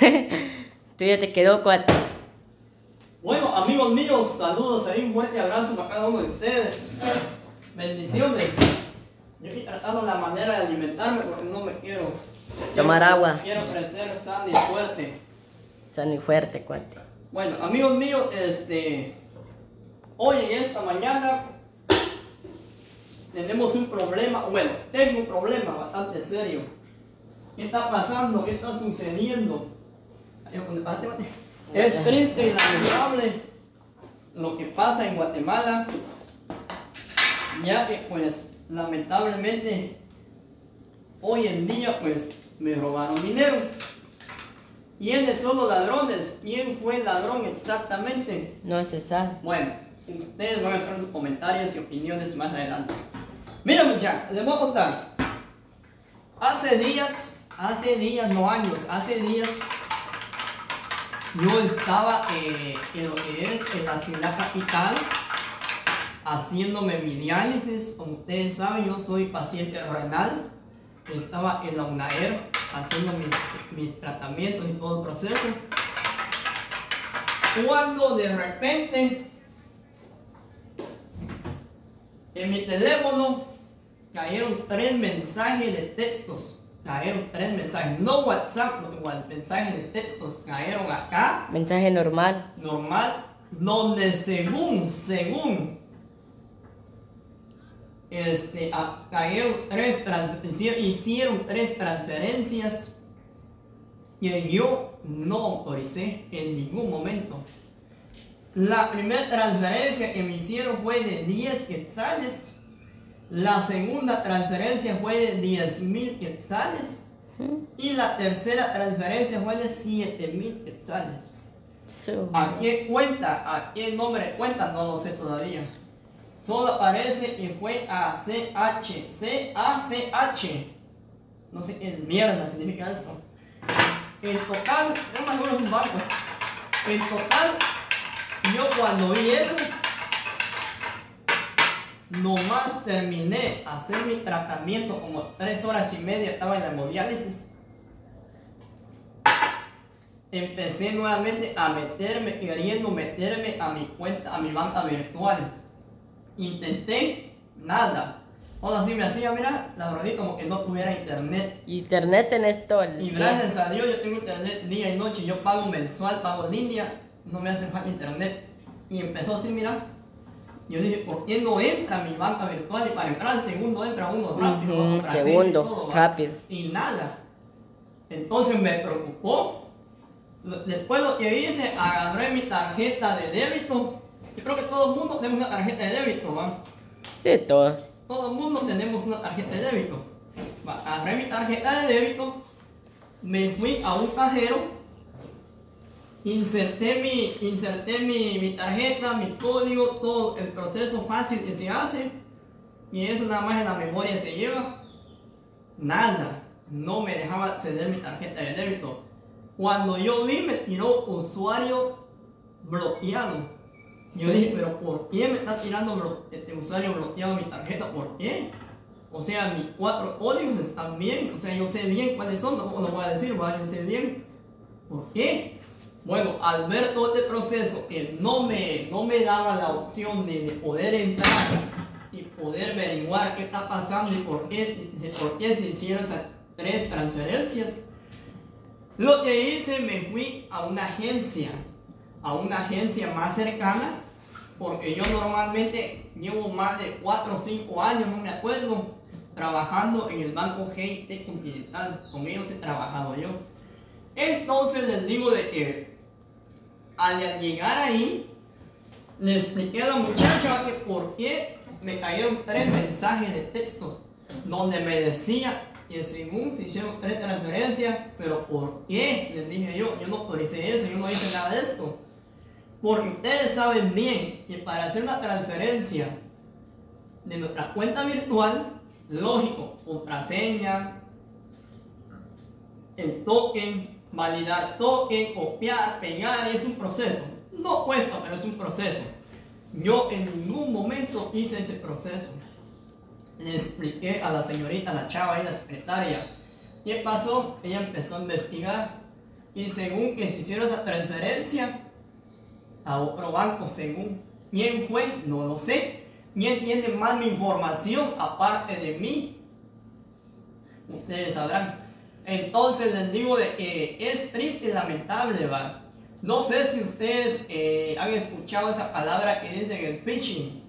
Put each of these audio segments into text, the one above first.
Tú ya te quedó cuatro. Bueno, amigos míos, saludos ahí, un fuerte abrazo para cada uno de ustedes. Bendiciones. Yo estoy tratando la manera de alimentarme porque no me quiero. Tomar quiero- agua. Quiero crecer sano y fuerte. Sano y fuerte, cuate. Bueno, amigos míos, este. Hoy en esta mañana tenemos un problema. Bueno, tengo un problema bastante serio. ¿Qué está pasando? ¿Qué está sucediendo? Es triste y lamentable lo que pasa en Guatemala, ya que pues lamentablemente hoy en día pues me robaron dinero. ¿Quiénes son los ladrones? ¿Quién fue el ladrón exactamente? No se sabe. Bueno, ustedes van a hacer sus comentarios y opiniones más adelante. Mira muchachos, les voy a contar. Hace días, hace días, no años, hace días, yo estaba eh, en lo que es en la ciudad capital haciéndome mi diálisis. Como ustedes saben, yo soy paciente renal. Estaba en la UNAER haciendo mis, mis tratamientos y todo el proceso. Cuando de repente en mi teléfono cayeron tres mensajes de textos. Cayeron tres mensajes, no WhatsApp, no, mensajes de textos cayeron acá Mensaje normal. normal, donde según, según, este, a- cayeron tres, hicieron tres transferencias que yo no autoricé en ningún momento. La primera transferencia que me hicieron fue de 10 quetzales. La segunda transferencia fue de 10 mil quetzales. Y la tercera transferencia fue de 7 mil quetzales. ¿A qué cuenta? ¿A qué nombre cuenta? No lo sé todavía. Solo aparece que fue a CH. C-A-C-H. No sé qué mierda significa eso. En total, no me acuerdo un barco. En total, yo cuando vi eso, nomás terminé hacer mi tratamiento como tres horas y media, estaba en la hemodiálisis empecé nuevamente a meterme, queriendo meterme a mi cuenta, a mi banca virtual. Intenté nada. Ahora sí me hacía, mira, la verdad como que no tuviera internet. Internet tenés todo el Y gracias a Dios yo tengo internet día y noche, yo pago mensual, pago línea, no me hace falta internet. Y empezó así, mira. Yo dije, ¿por qué no entra mi banca virtual? Y para entrar al segundo entra uno rápido. Y segundo, todo, ¿va? rápido. Y nada. Entonces me preocupó. Después lo que hice, agarré mi tarjeta de débito. Yo creo que todo el mundo tenemos una tarjeta de débito, ¿va? Sí, todo. Todo el mundo tenemos una tarjeta de débito. Agarré mi tarjeta de débito, me fui a un cajero, inserté mi, inserté mi, mi tarjeta, mi código, todo el proceso fácil que se hace, y eso nada más en la memoria se lleva. Nada, no me dejaba acceder mi tarjeta de débito. Cuando yo vi, me tiró usuario bloqueado. Yo dije, pero ¿por qué me está tirando este usuario bloqueado mi tarjeta? ¿Por qué? O sea, mis cuatro códigos están bien. O sea, yo sé bien cuáles son, no lo voy a decir, ¿va? yo sé bien. ¿Por qué? Bueno, al ver todo este proceso que no me, no me daba la opción de, de poder entrar y poder averiguar qué está pasando y por qué, por qué se hicieron esas tres transferencias, lo que hice, me fui a una agencia, a una agencia más cercana, porque yo normalmente llevo más de 4 o 5 años, no me acuerdo, trabajando en el banco GIT Continental, con ellos he trabajado yo. Entonces les digo de que al llegar ahí, le expliqué a la muchacha que por qué me cayeron tres mensajes de textos donde me decía que según se hicieron tres transferencias, pero ¿por qué? Les dije yo, yo no autoricé eso, yo no hice nada de esto. Porque ustedes saben bien que para hacer una transferencia de nuestra cuenta virtual, lógico, contraseña, el token, validar token, copiar, pegar, es un proceso. No cuesta, pero es un proceso. Yo en ningún momento hice ese proceso. Le expliqué a la señorita, a la chava y la secretaria. ¿Qué pasó? Ella empezó a investigar. Y según que se hicieron esa transferencia a otro banco, según quién fue, no lo sé. ¿Quién tiene más mi información aparte de mí? Ustedes sabrán. Entonces les digo de que es triste y lamentable, ¿va? No sé si ustedes eh, han escuchado esa palabra que dice el phishing.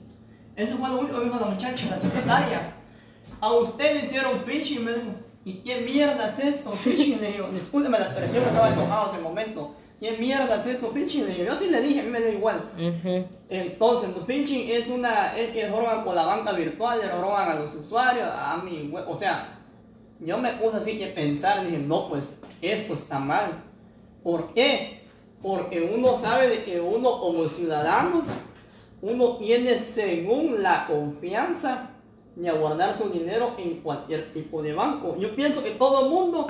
Eso fue lo único que dijo la muchacha, la secretaria. A usted le hicieron phishing, me dijo. ¿Y qué mierda es esto? Phishing, le digo. Discúlpeme la expresión, estaba enojado en ese momento. ¿Qué mierda es esto? Phishing, le digo. Yo sí le dije, a mí me da igual. Ujú. Entonces, el phishing es una, es que roban con la banca virtual, le roban a los usuarios, a mi o sea, yo me puse así que pensar, dije, no, pues esto está mal. ¿Por qué? Porque uno sabe de que uno como ciudadano, uno tiene según la confianza de guardar su dinero en cualquier tipo de banco. Yo pienso que todo el mundo,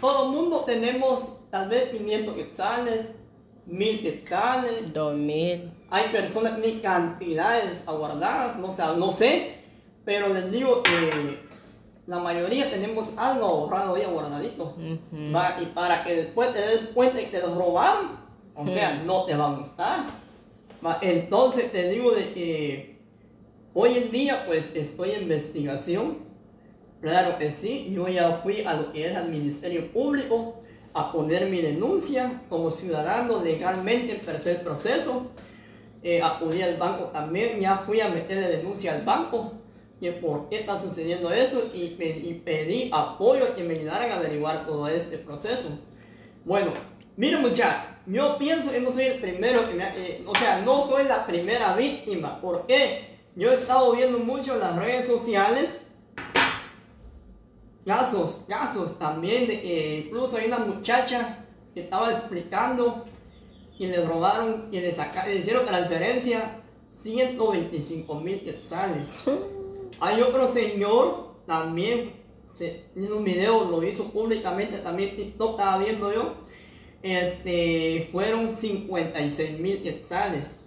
todo el mundo tenemos tal vez 500 quetzales, 1000 quetzales, Dos mil. hay personas que tienen cantidades aguardadas, no sé, no sé, pero les digo que la mayoría tenemos algo ahorrado ahí guardadito. Ujú. Va, y para que después te des cuenta que te lo robaron, o sea, no te va a gustar. Va, entonces te digo de que hoy en día pues estoy en investigación. Claro que sí, yo ya fui a lo que es al Ministerio Público a poner mi denuncia como ciudadano legalmente en tercer proceso. Eh, acudí al banco también, ya fui a meterle denuncia al banco que por qué está sucediendo eso y, pe- y pedí apoyo que me ayudaran a averiguar todo este proceso. Bueno, miren muchachos, yo pienso que no soy el primero que me eh, o sea, no soy la primera víctima. ¿Por qué? Yo he estado viendo mucho en las redes sociales casos, casos también de que incluso hay una muchacha que estaba explicando que le robaron, que le, saca- le hicieron transferencia 125 mil quetzales. Hay otro señor también, en un video lo hizo públicamente, también TikTok estaba viendo yo, este, fueron 56 mil quetzales.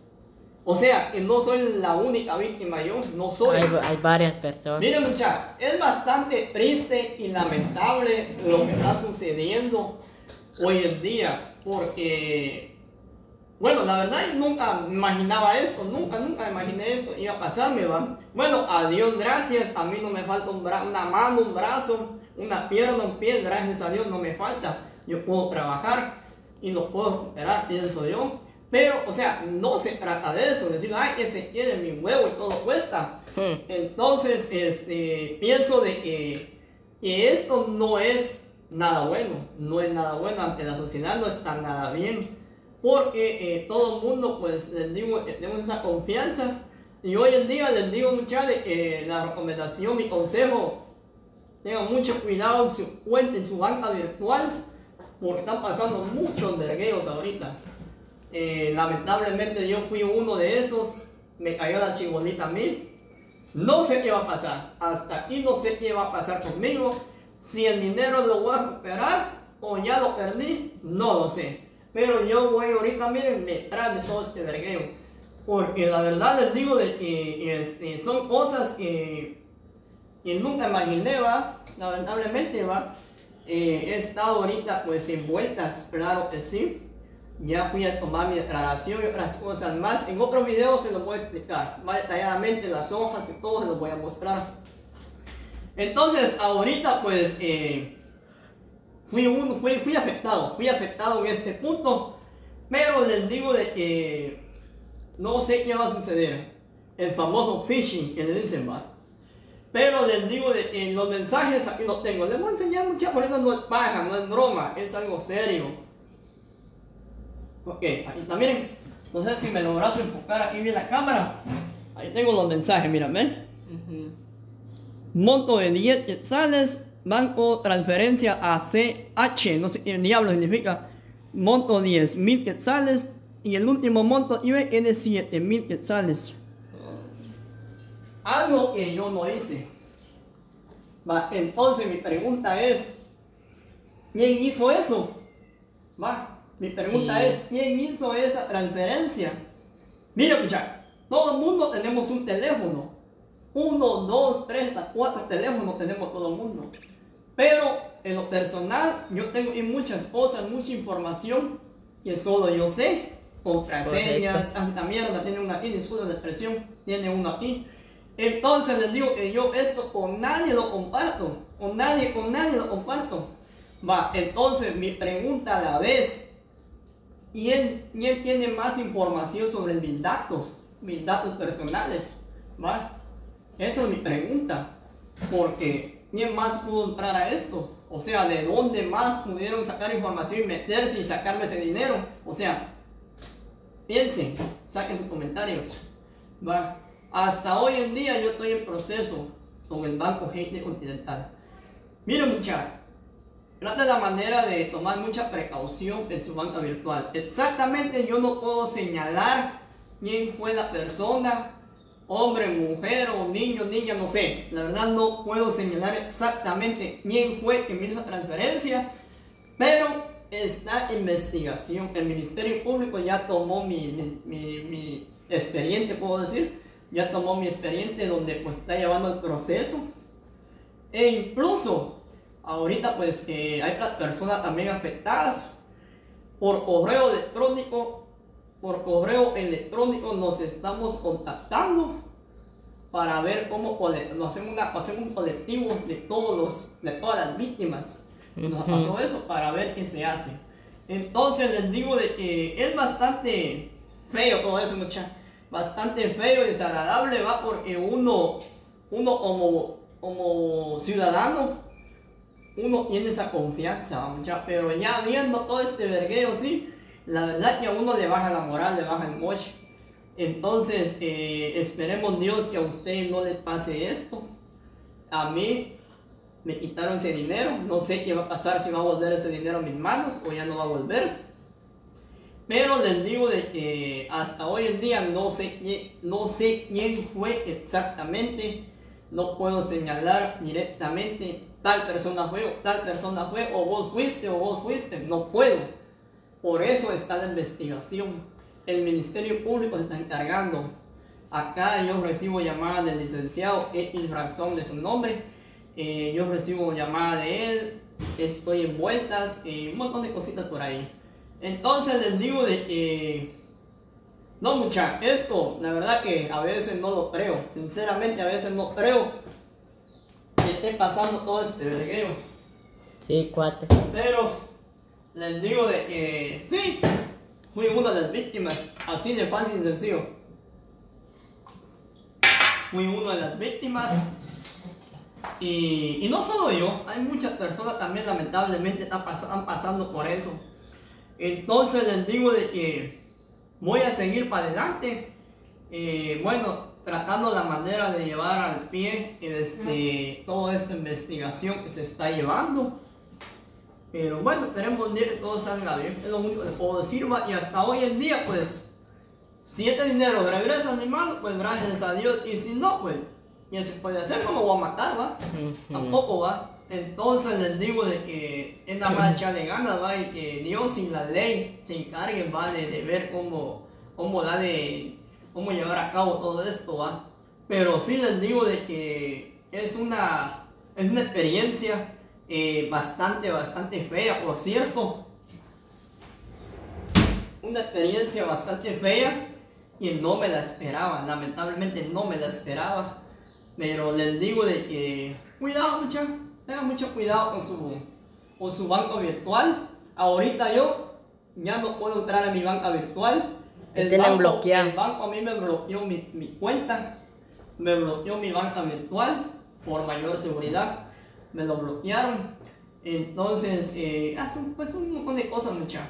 O sea, que no soy la única víctima yo, no soy. Hay, hay varias personas. Miren muchachos, es bastante triste y lamentable lo que está sucediendo hoy en día, porque, bueno, la verdad yo nunca imaginaba eso, nunca, nunca imaginé eso, iba a pasarme, ¿va? Bueno, a Dios gracias, a mí no me falta un bra- una mano, un brazo, una pierna, un pie, gracias a Dios no me falta, yo puedo trabajar y lo puedo recuperar, pienso yo. Pero, o sea, no se trata de eso, decir, ay, que se quiere mi huevo y todo cuesta. Hmm. Entonces, este, pienso de que, que esto no es nada bueno, no es nada bueno ante la sociedad, no está nada bien, porque eh, todo el mundo, pues, les digo, que tenemos esa confianza, y hoy en día les digo muchachos que la recomendación, mi consejo, tengan mucho cuidado en su cuenta, en su banca virtual, porque están pasando muchos vergueos ahorita. Eh, lamentablemente yo fui uno de esos, me cayó la chibolita a mí. No sé qué va a pasar, hasta aquí no sé qué va a pasar conmigo. Si el dinero lo voy a recuperar o ya lo perdí, no lo sé. Pero yo voy ahorita, miren, detrás de todo este vergueo. Porque la verdad les digo de este, son cosas que, que nunca imaginé, va, lamentablemente, va. Eh, he estado ahorita pues envueltas, claro que sí. Ya fui a tomar mi declaración y otras cosas más. En otro video se los voy a explicar más detalladamente las hojas y todo se los voy a mostrar. Entonces, ahorita pues eh, fui, un, fui, fui afectado, fui afectado en este punto. Pero les digo de que no sé qué va a suceder. El famoso phishing que le dicen, va. Pero les digo de que los mensajes aquí los tengo. Les voy a enseñar muchas por no es paja, no es broma, es algo serio. Ok, ahí también. No sé si me logras enfocar aquí bien la cámara. Ahí tengo los mensajes, mira, ven. Ujú. Monto de 10 quetzales, banco transferencia a CH, no sé qué diablo significa. Monto 10 mil quetzales y el último monto iba en de 7 mil quetzales. Algo que yo no hice. Va, entonces mi pregunta es, ¿quién hizo eso? Va, mi pregunta Sí. es, ¿quién hizo esa transferencia? Mira, muchachos, todo el mundo tenemos un teléfono. Uno, dos, tres, cuatro teléfonos tenemos todo el mundo. Pero en lo personal, yo tengo muchas cosas, mucha información que solo yo sé. Contraseñas, hasta mierda, tiene una aquí, disculpa la expresión, tiene uno aquí. Entonces les digo que yo esto con nadie lo comparto, con nadie, con nadie lo comparto. Va, entonces mi pregunta a la vez, ¿quién, quién tiene más información sobre mis datos, mis datos personales? Va, esa es mi pregunta, porque ¿quién más pudo entrar a esto? O sea, ¿de dónde más pudieron sacar información y meterse y sacarme ese dinero? O sea, piensen, saquen sus comentarios. Va. Hasta hoy en día yo estoy en proceso con el Banco Gente Continental. Miren muchachos, trata la manera de tomar mucha precaución en su banca virtual. Exactamente yo no puedo señalar quién fue la persona, hombre, mujer o niño, niña, no sé. La verdad no puedo señalar exactamente quién fue que me hizo la transferencia, pero está en investigación. El Ministerio Público ya tomó mi, mi, mi- expediente, puedo decir, ya tomó mi expediente donde pues está llevando el proceso. E incluso ahorita pues eh, hay personas también afectadas por correo electrónico. Por correo electrónico nos estamos contactando para ver cómo nos hacemos, una, hacemos un colectivo de, todos los, de todas las víctimas. Nos pasó eso para ver qué se hace. Entonces les digo de que es bastante feo todo eso, mucha. Bastante feo y desagradable, va, porque uno, uno como, como ciudadano, uno tiene esa confianza, va, mucha. Pero ya viendo todo este vergueo, sí, la verdad que a uno le baja la moral, le baja el moche. Entonces, eh, esperemos Dios que a usted no le pase esto. A mí me quitaron ese dinero, no sé qué va a pasar, si va a volver ese dinero a mis manos o ya no va a volver. Pero les digo de que hasta hoy en día no sé, no sé quién fue exactamente, no puedo señalar directamente tal persona fue o tal persona fue o vos fuiste o vos fuiste, no puedo. Por eso está la investigación. El Ministerio Público se está encargando. Acá yo recibo llamadas del licenciado X razón de su nombre. Eh, yo recibo llamada de él. Estoy en vueltas. eh, un montón de cositas por ahí. Entonces les digo de que... No mucha, esto la verdad que a veces no lo creo. Sinceramente a veces no creo que esté pasando todo este vergueo. Sí, cuate. Pero les digo de que sí, fui una de las víctimas, así de fácil y sencillo. Fui una de las víctimas. Y, y no solo yo, hay muchas personas también lamentablemente están, pas- están pasando por eso. Entonces les digo de que voy a seguir para adelante. Eh, bueno, tratando la manera de llevar al pie este, toda esta investigación que se está llevando. Pero bueno, esperemos que todo salga bien. Es lo único que puedo decir. Y hasta hoy en día, pues, si este dinero regresa a mi mano, pues gracias a Dios. Y si no, pues, ya se puede hacer, no lo voy a matar, va. Tampoco va. Entonces les digo de que es nada más echarle ganas, va, y que Dios y la ley se encarguen, va, de, de ver cómo, cómo da de, cómo llevar a cabo todo esto, va. Pero sí les digo de que es una, es una experiencia eh, bastante, bastante fea, por cierto. Una experiencia bastante fea y no me la esperaba, lamentablemente no me la esperaba. Pero les digo de que cuidado mucha, tengan mucho cuidado con su, con su banco virtual. Ahorita yo ya no puedo entrar a mi banca virtual. Tienen bloqueado. el banco a mí me bloqueó mi, mi cuenta, me bloqueó mi banca virtual por mayor seguridad. Me lo bloquearon. Entonces, eh, un, pues, un montón de cosas, mucha.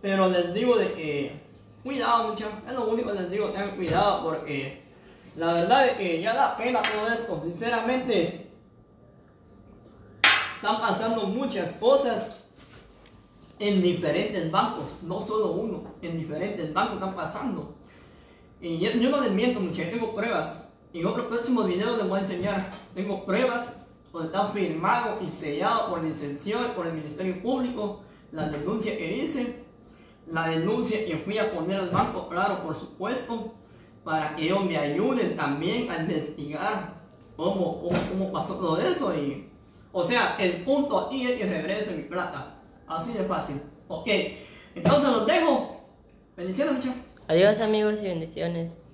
Pero les digo de que cuidado, mucha. Es lo único que les digo, tengan cuidado porque la verdad es que ya da pena todo esto. Sinceramente, están pasando muchas cosas en diferentes bancos, no solo uno, en diferentes bancos están pasando. Y yo no les miento, muchachos, tengo pruebas. En otro próximo video les voy a enseñar. Tengo pruebas está firmado y sellado por licenciado y por el Ministerio Público la denuncia que hice. La denuncia que fui a poner al banco, claro, por supuesto, para que ellos me ayuden también a investigar cómo, cómo, cómo pasó todo eso y O sea, el punto aquí es que regrese mi plata. Así de fácil. Ok. Entonces los dejo. Bendiciones, muchachos. Adiós amigos y bendiciones.